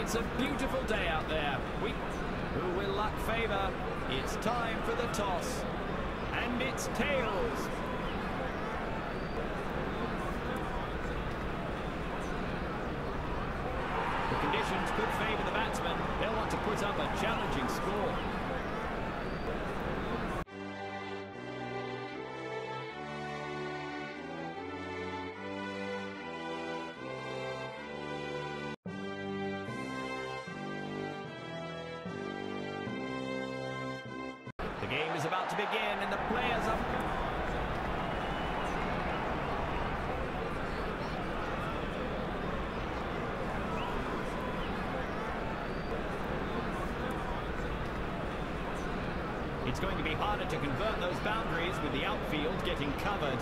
It's a beautiful day out there. We, who will luck favour? It's time for the toss. And it's tails. The conditions could favour the batsman. They'll want to put up a challenging score. Is about to begin and the players are... It's going to be harder to convert those boundaries with the outfield getting covered.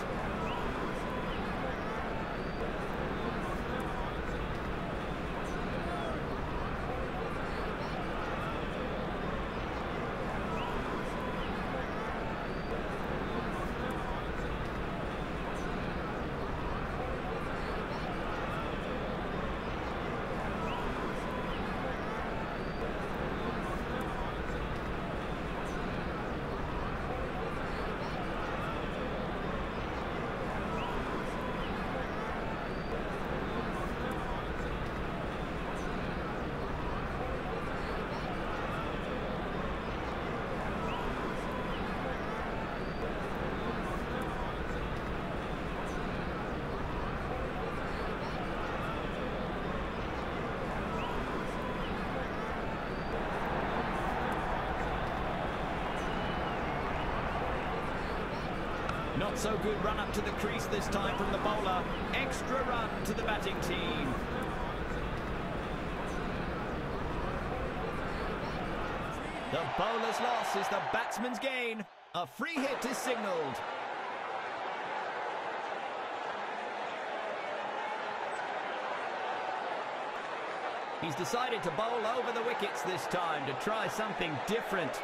Not so good run up to the crease this time from the bowler. Extra run to the batting team. The bowler's loss is the batsman's gain. A free hit is signalled. He's decided to bowl over the wickets this time to try something different.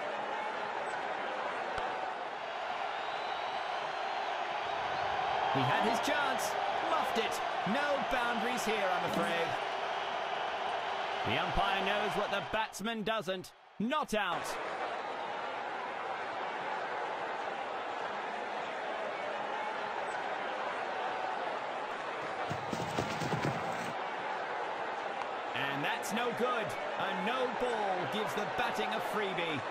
He had his chance, muffed it. No boundaries here, I'm afraid. The umpire knows what the batsman doesn't. Not out. And that's no good. A no ball gives the batting a freebie.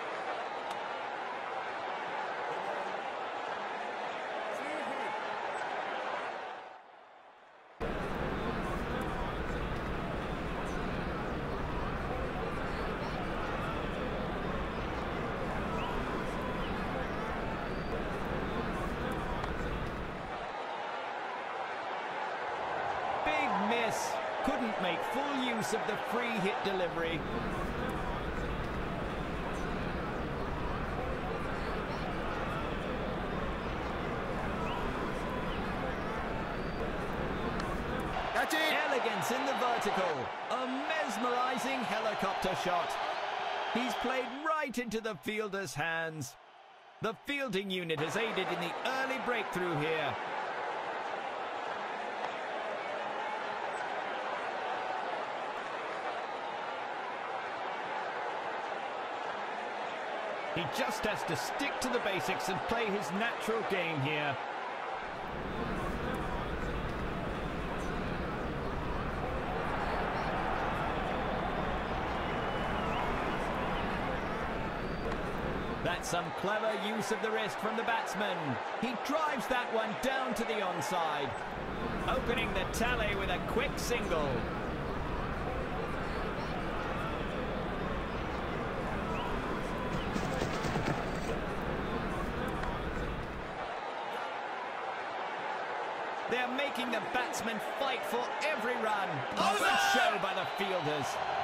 Big miss. Couldn't make full use of the free hit delivery. That's it. Elegance in the vertical. A mesmerizing helicopter shot. He's played right into the fielder's hands. The fielding unit has aided in the early breakthrough here. He just has to stick to the basics and play his natural game here. That's some clever use of the wrist from the batsman. He drives that one down to the onside. Opening the tally with a quick single. Making the batsman fight for every run. Oh, good show by the fielders.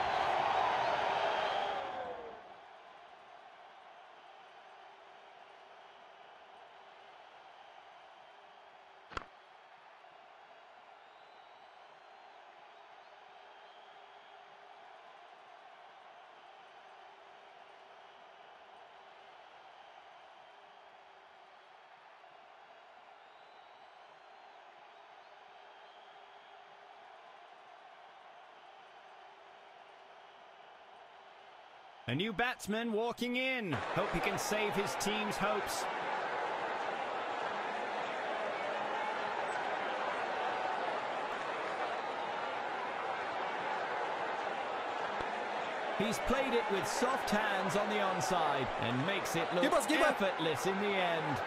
A new batsman walking in. Hope he can save his team's hopes. He's played it with soft hands on the onside and makes it look Keepers, keeper. effortless in the end.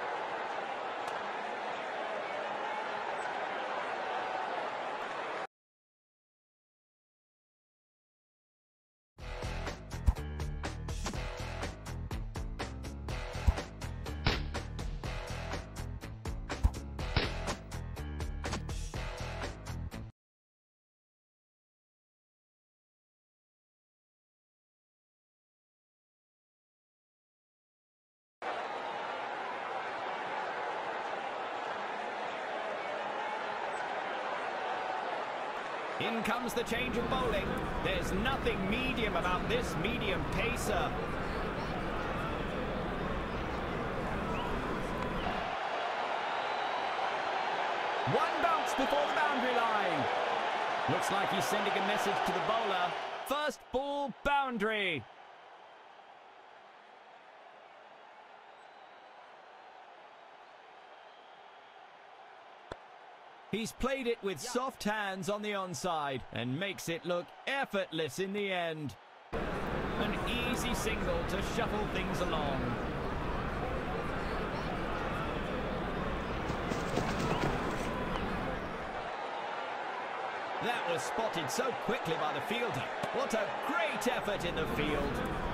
In comes the change of bowling. There's nothing medium about this medium pacer. One bounce before the boundary line. Looks like he's sending a message to the bowler. First ball boundary. He's played it with soft hands on the onside and makes it look effortless in the end. An easy single to shuffle things along. That was spotted so quickly by the fielder. What a great effort in the field.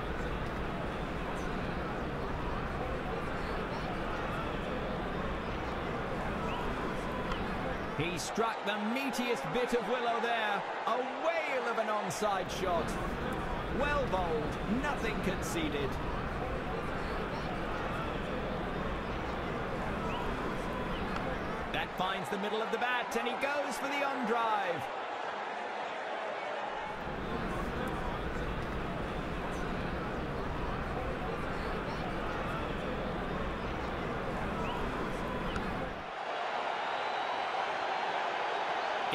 He struck the meatiest bit of willow there. A whale of an onside shot. Well bowled, nothing conceded. That finds the middle of the bat and he goes for the on drive.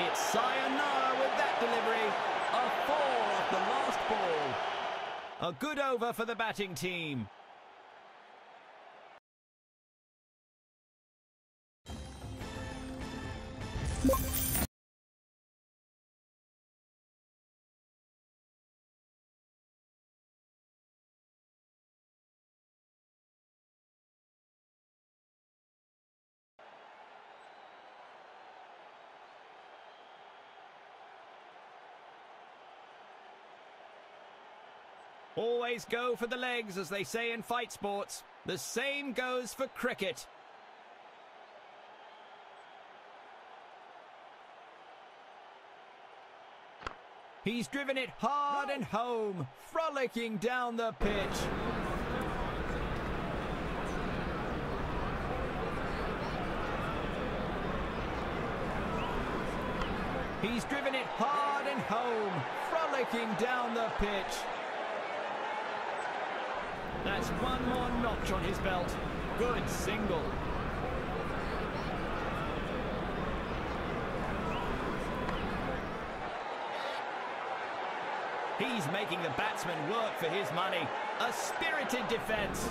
It's sayonara with that delivery. A four off the last ball. A good over for the batting team. Always go for the legs, as they say in fight sports. The same goes for cricket. He's driven it hard and home, frolicking down the pitch. He's driven it hard and home, frolicking down the pitch. That's one more notch on his belt. Good single. He's making the batsman work for his money. A spirited defence.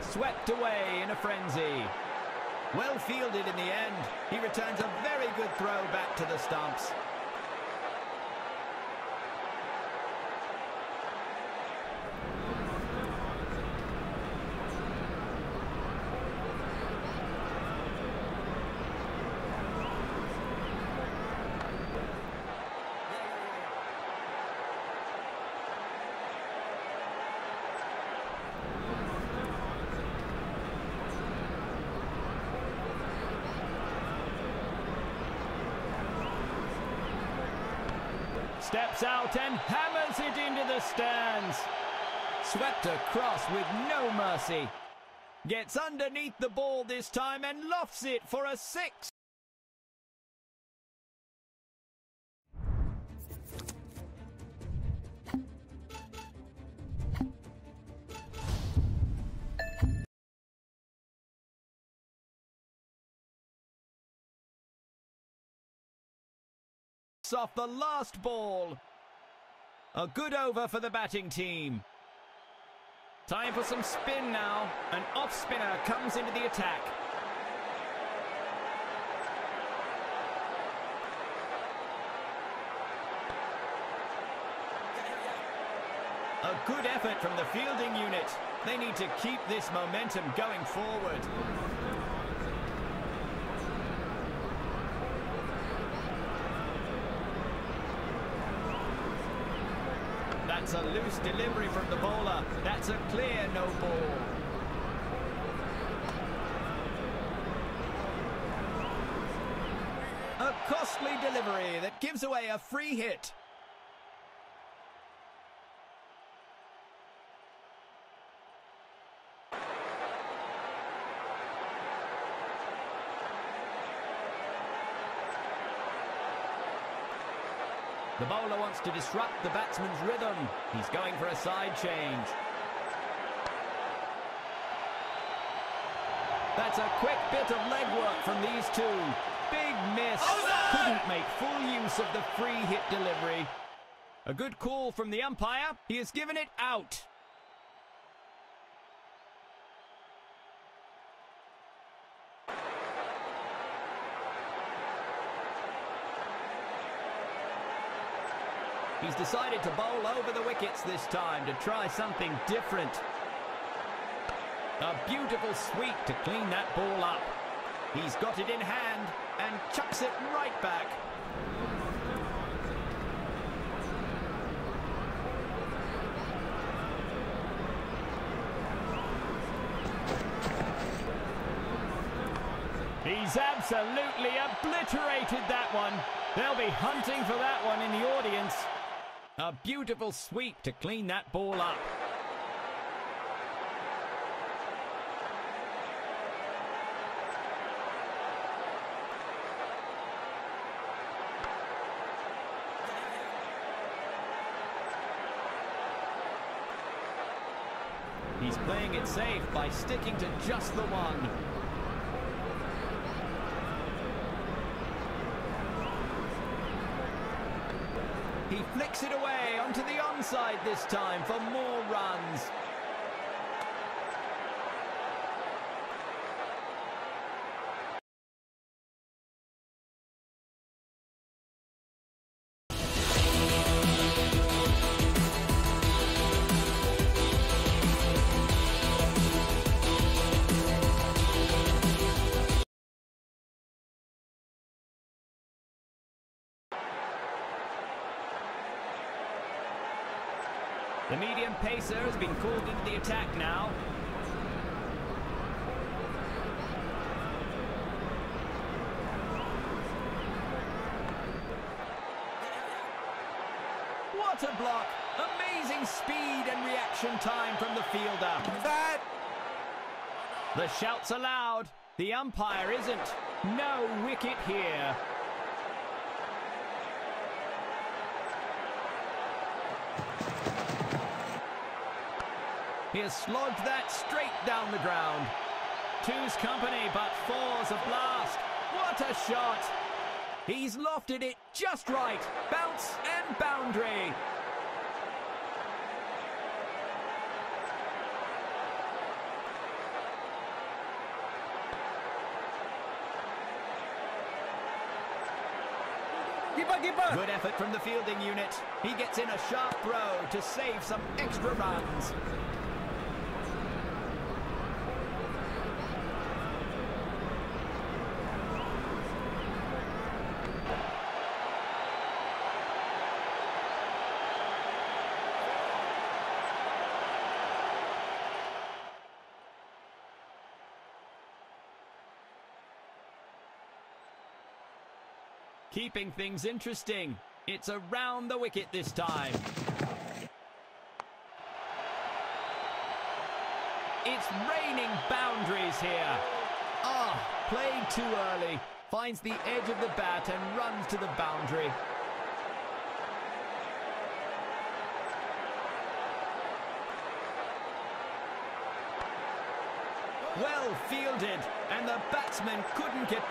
Swept away in a frenzy. Well fielded in the end. He returns a very good throw back to the stumps. Steps out and hammers it into the stands. Swept across with no mercy. Gets underneath the ball this time and lofts it for a six. Off the last ball. A good over for the batting team. Time for some spin now. An off spinner comes into the attack. A good effort from the fielding unit. They need to keep this momentum going forward. That's a loose delivery from the bowler. That's a clear no ball. A costly delivery that gives away a free hit. The bowler wants to disrupt the batsman's rhythm. He's going for a side change. That's a quick bit of legwork from these two. Big miss. Couldn't make full use of the free hit delivery. A good call from the umpire. He has given it out. He's decided to bowl over the wickets this time to try something different. A beautiful sweep to clean that ball up. He's got it in hand and chucks it right back. He's absolutely obliterated that one. They'll be hunting for that one in the audience. A beautiful sweep to clean that ball up. He's playing it safe by sticking to just the one. He flicks it away onto the onside this time for more runs. The medium pacer has been called into the attack now. What a block! Amazing speed and reaction time from the fielder. That. The shouts are loud. The umpire isn't. No wicket here. He has slogged that straight down the ground. Two's company, but four's a blast. What a shot! He's lofted it just right. Bounce and boundary. Good effort from the fielding unit. He gets in a sharp throw to save some extra runs. Keeping things interesting. It's around the wicket this time. It's raining boundaries here. Ah, played too early. Finds the edge of the bat and runs to the boundary. Well fielded, and the batsman couldn't get